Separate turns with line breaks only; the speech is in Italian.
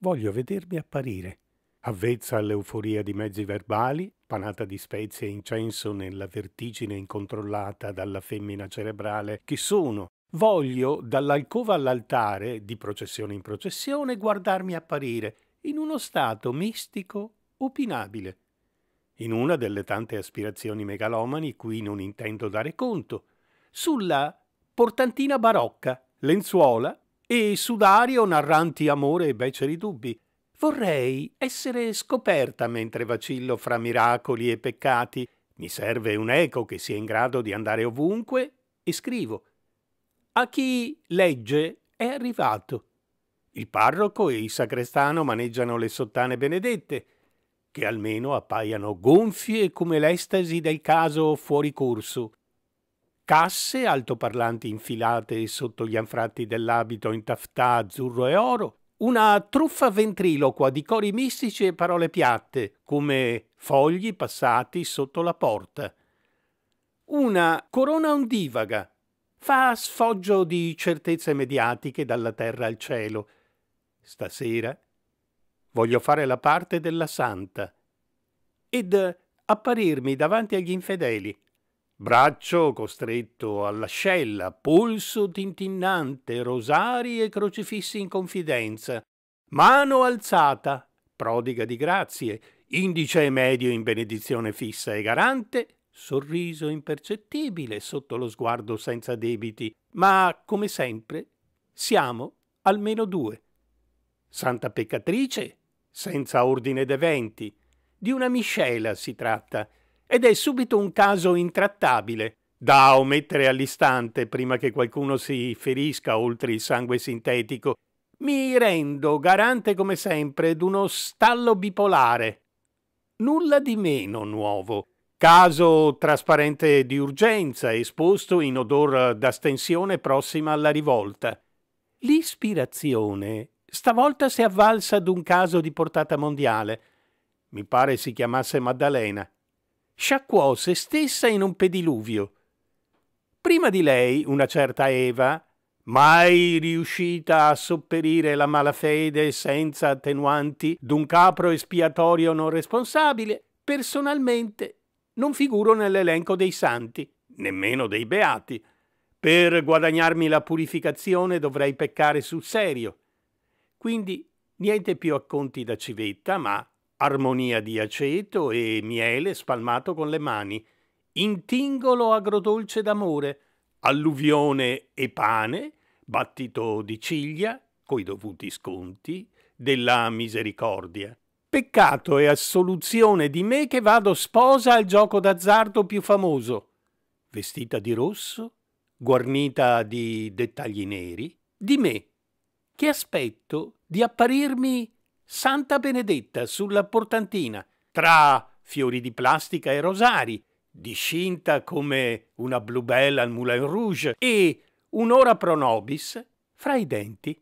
Voglio vedermi apparire, avvezza all'euforia di mezzi verbali, panata di spezie e incenso nella vertigine incontrollata dalla femmina cerebrale che sono. Voglio, dall'alcova all'altare, di processione in processione, guardarmi apparire in uno stato mistico opinabile, in una delle tante aspirazioni megalomani cui non intendo dare conto, sulla portantina barocca, lenzuola e sudario narranti amore e beceri dubbi. Vorrei essere scoperta mentre vacillo fra miracoli e peccati. Mi serve un eco che sia in grado di andare ovunque e scrivo. A chi legge è arrivato. Il parroco e il sacrestano maneggiano le sottane benedette, che almeno appaiano gonfie come l'estasi del caso fuori corso casse altoparlanti infilate sotto gli anfratti dell'abito in taftà azzurro e oro, una truffa ventriloqua di cori mistici e parole piatte, come fogli passati sotto la porta. Una corona ondivaga, fa sfoggio di certezze mediatiche dalla terra al cielo. Stasera voglio fare la parte della santa ed apparirmi davanti agli infedeli Braccio costretto all'ascella, polso tintinnante, rosari e crocifissi in confidenza, mano alzata, prodiga di grazie, indice e medio in benedizione fissa e garante, sorriso impercettibile sotto lo sguardo senza debiti, ma come sempre siamo almeno due. Santa peccatrice, senza ordine d'eventi, di una miscela si tratta, ed è subito un caso intrattabile, da omettere all'istante prima che qualcuno si ferisca oltre il sangue sintetico. Mi rendo garante come sempre d'uno stallo bipolare. Nulla di meno nuovo. Caso trasparente di urgenza, esposto in odor d'astensione prossima alla rivolta. L'ispirazione stavolta si è avvalsa d'un caso di portata mondiale. Mi pare si chiamasse Maddalena sciacquò se stessa in un pediluvio. Prima di lei una certa Eva, mai riuscita a sopperire la malafede senza attenuanti d'un capro espiatorio non responsabile, personalmente non figuro nell'elenco dei santi, nemmeno dei beati. Per guadagnarmi la purificazione dovrei peccare sul serio. Quindi niente più acconti da civetta, ma armonia di aceto e miele spalmato con le mani, intingolo agrodolce d'amore, alluvione e pane, battito di ciglia, coi dovuti sconti, della misericordia. Peccato e assoluzione di me che vado sposa al gioco d'azzardo più famoso, vestita di rosso, guarnita di dettagli neri, di me, che aspetto di apparirmi Santa Benedetta sulla portantina, tra fiori di plastica e rosari, discinta come una bluebell al Moulin Rouge e un'ora pro nobis fra i denti.